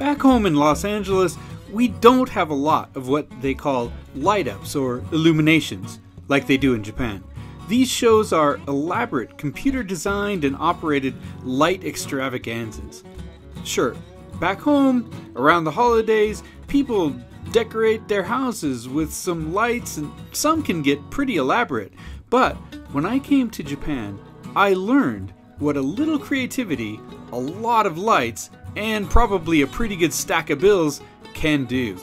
home in Los Angeles, we don't have a lot of what they call light ups or illuminations, like they do in Japan. These shows are elaborate, computer designed and operated light extravaganzas. Sure, back home, around the holidays, people decorate their houses with some lights and some can get pretty elaborate. But when I came to Japan, I learned what a little creativity, a lot of lights, and probably a pretty good stack of bills can do.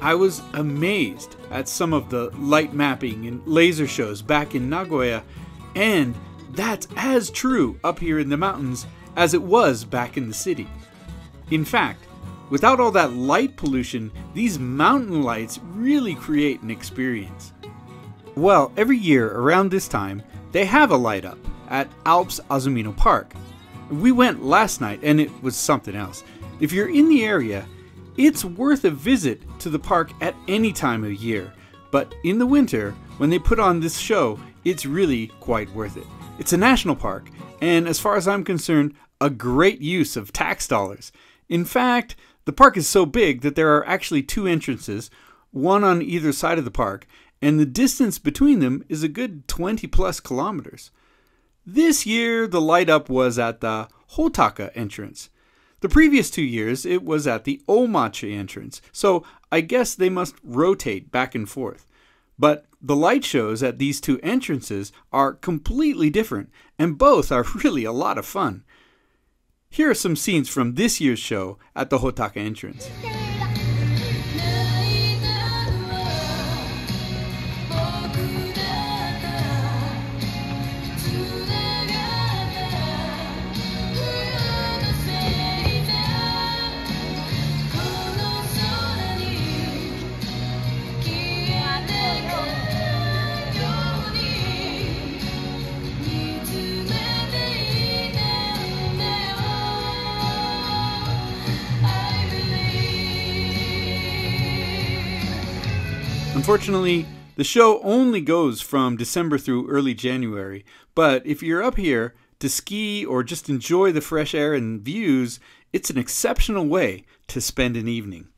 I was amazed at some of the light mapping and laser shows back in Nagoya, and that's as true up here in the mountains as it was back in the city. In fact, without all that light pollution, these mountain lights really create an experience. Well, every year around this time, they have a light up at Alps Azumino Park. We went last night and it was something else. If you're in the area, it's worth a visit to the park at any time of year, but in the winter, when they put on this show, it's really quite worth it. It's a national park, and as far as I'm concerned, a great use of tax dollars. In fact, the park is so big that there are actually two entrances, one on either side of the park, and the distance between them is a good 20 plus kilometers. This year, the light up was at the Hotaka entrance. The previous two years, it was at the Omachi entrance, so I guess they must rotate back and forth. But the light shows at these two entrances are completely different, and both are really a lot of fun. Here are some scenes from this year's show at the Hotaka entrance. Unfortunately, the show only goes from December through early January, but if you're up here to ski or just enjoy the fresh air and views, it's an exceptional way to spend an evening.